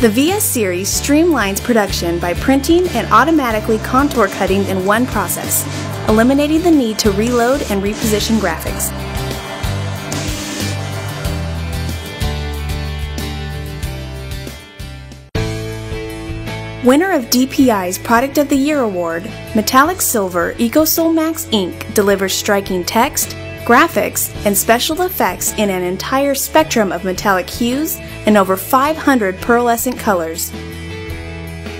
The VS series streamlines production by printing and automatically contour cutting in one process, eliminating the need to reload and reposition graphics. Winner of DPI's Product of the Year award, Metallic Silver EcoSol Max ink delivers striking text, graphics, and special effects in an entire spectrum of metallic hues and over 500 pearlescent colors.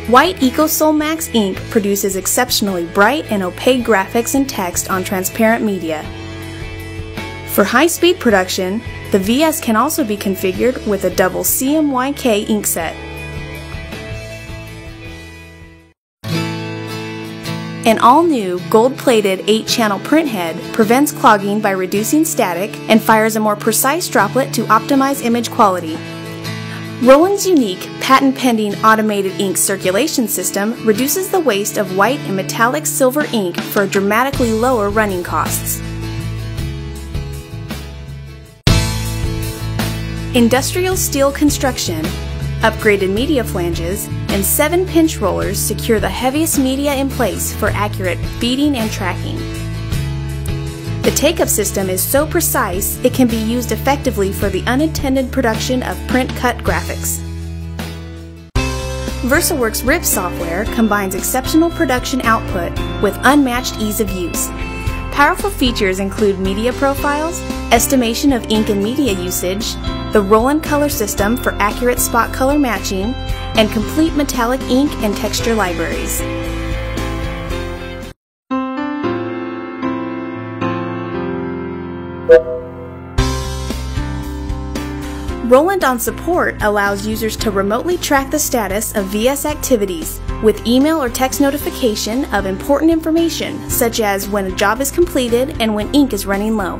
White EcoSol Max ink produces exceptionally bright and opaque graphics and text on transparent media. For high-speed production, the VS can also be configured with a double CMYK inkset. An all-new gold-plated 8-channel printhead prevents clogging by reducing static and fires a more precise droplet to optimize image quality. Roland's unique, patent-pending automated ink circulation system reduces the waste of white and metallic silver ink for dramatically lower running costs. Industrial steel construction Upgraded media flanges and 7 pinch rollers secure the heaviest media in place for accurate feeding and tracking. The take-up system is so precise it can be used effectively for the unintended production of print-cut graphics. VersaWorks RIP software combines exceptional production output with unmatched ease of use. Powerful features include media profiles, estimation of ink and media usage, the Roland color system for accurate spot color matching, and complete metallic ink and texture libraries. Roland OnSupport allows users to remotely track the status of VS activities with email or text notification of important information such as when a job is completed and when ink is running low.